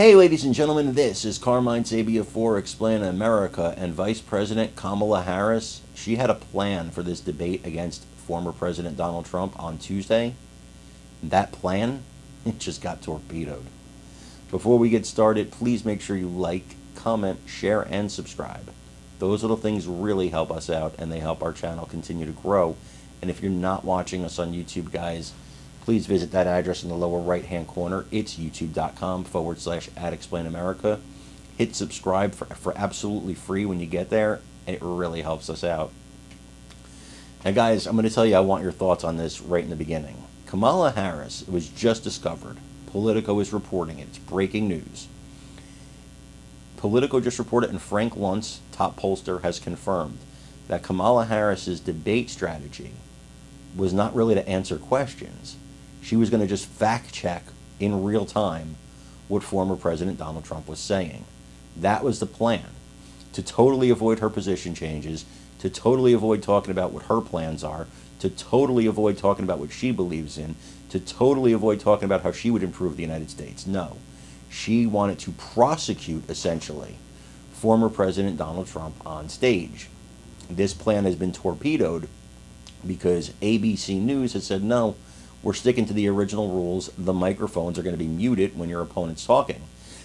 Hey, ladies and gentlemen, this is Carmine Sabia for Explain America and Vice President Kamala Harris. She had a plan for this debate against former President Donald Trump on Tuesday. That plan, it just got torpedoed. Before we get started, please make sure you like, comment, share, and subscribe. Those little things really help us out and they help our channel continue to grow. And if you're not watching us on YouTube, guys, please visit that address in the lower right hand corner. It's youtube.com forward slash at explain America. Hit subscribe for, for absolutely free when you get there. It really helps us out. Now, guys, I'm going to tell you I want your thoughts on this right in the beginning. Kamala Harris was just discovered. Politico is reporting it. It's breaking news. Politico just reported, and Frank Luntz, top pollster, has confirmed that Kamala Harris's debate strategy was not really to answer questions. She was going to just fact check in real time what former President Donald Trump was saying. That was the plan to totally avoid her position changes, to totally avoid talking about what her plans are, to totally avoid talking about what she believes in, to totally avoid talking about how she would improve the United States. No. She wanted to prosecute, essentially, former President Donald Trump on stage. This plan has been torpedoed because ABC News has said, no, we're sticking to the original rules. The microphones are going to be muted when your opponent's talking.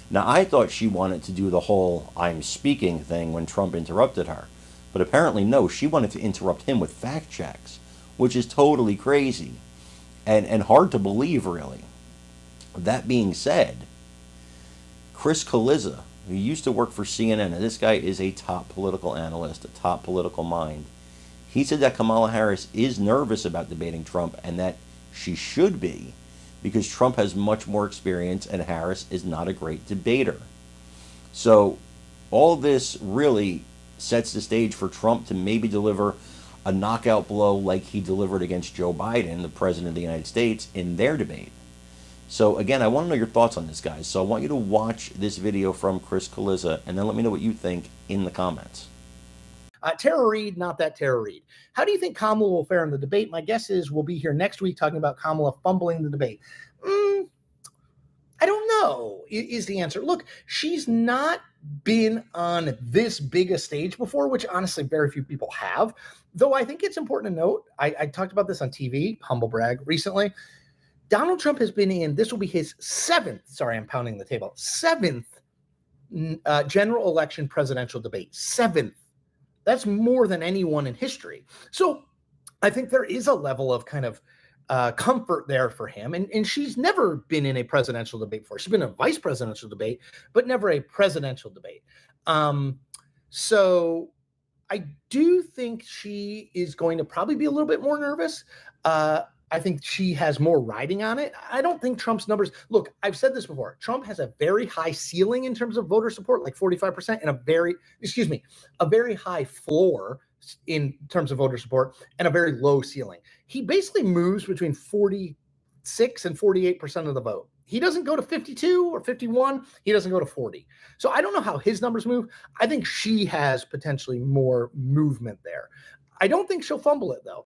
Now, I thought she wanted to do the whole I'm speaking thing when Trump interrupted her. But apparently, no, she wanted to interrupt him with fact checks, which is totally crazy and, and hard to believe, really. That being said, Chris Cillizza, who used to work for CNN, and this guy is a top political analyst, a top political mind, he said that Kamala Harris is nervous about debating Trump and that she should be because Trump has much more experience and Harris is not a great debater. So, all this really sets the stage for Trump to maybe deliver a knockout blow like he delivered against Joe Biden, the President of the United States, in their debate. So again, I want to know your thoughts on this, guys. So I want you to watch this video from Chris Cillizza, and then let me know what you think in the comments. Uh, Tara Reade, not that Tara Reid. How do you think Kamala will fare in the debate? My guess is we'll be here next week talking about Kamala fumbling the debate. Mm, I don't know, is the answer. Look, she's not been on this big a stage before, which honestly very few people have. Though I think it's important to note, I, I talked about this on TV, humble brag, recently. Donald Trump has been in, this will be his seventh, sorry, I'm pounding the table, seventh uh, general election presidential debate. Seventh. That's more than anyone in history. So I think there is a level of kind of uh, comfort there for him. And, and she's never been in a presidential debate before. She's been in a vice presidential debate, but never a presidential debate. Um, so I do think she is going to probably be a little bit more nervous. Uh, I think she has more riding on it. I don't think Trump's numbers. Look, I've said this before. Trump has a very high ceiling in terms of voter support, like 45%, and a very, excuse me, a very high floor in terms of voter support and a very low ceiling. He basically moves between 46 and 48% of the vote. He doesn't go to 52 or 51. He doesn't go to 40. So I don't know how his numbers move. I think she has potentially more movement there. I don't think she'll fumble it though.